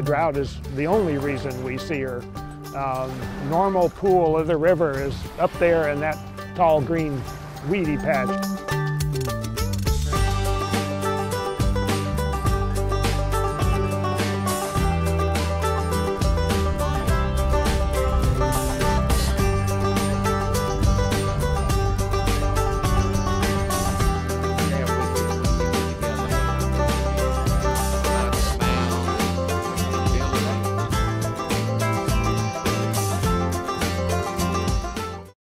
The drought is the only reason we see her. Um, normal pool of the river is up there in that tall green weedy patch.